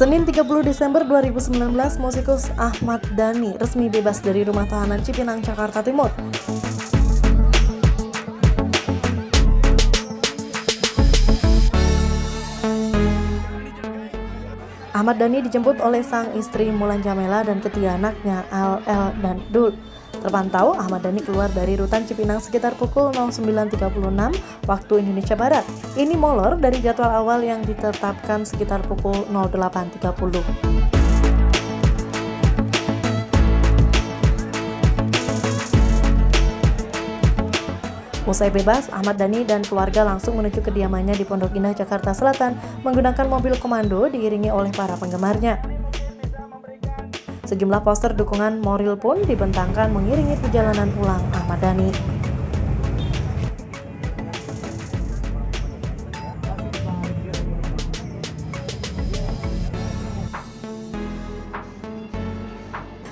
Senin 30 Desember 2019, musikus Ahmad Dhani resmi bebas dari rumah tahanan Cipinang, Jakarta Timur. Ahmad Dhani dijemput oleh sang istri Mulan Jamela dan ketiga anaknya Al, El, dan Dul. Terpantau Ahmad Dhani keluar dari rutan Cipinang sekitar pukul 09.36 waktu Indonesia Barat. Ini molor dari jadwal awal yang ditetapkan sekitar pukul 08.30. Usai bebas, Ahmad Dhani dan keluarga langsung menuju kediamannya di Pondok Indah, Jakarta Selatan menggunakan mobil komando diiringi oleh para penggemarnya. Sejumlah poster dukungan moral pun dibentangkan mengiringi perjalanan pulang Ahmad Dhani.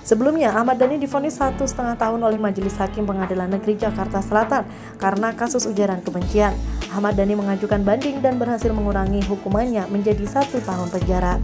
Sebelumnya, Ahmad Dhani difonis satu setengah tahun oleh Majelis Hakim Pengadilan Negeri Jakarta Selatan karena kasus ujaran kebencian. Ahmad Dhani mengajukan banding dan berhasil mengurangi hukumannya menjadi satu tahun penjara.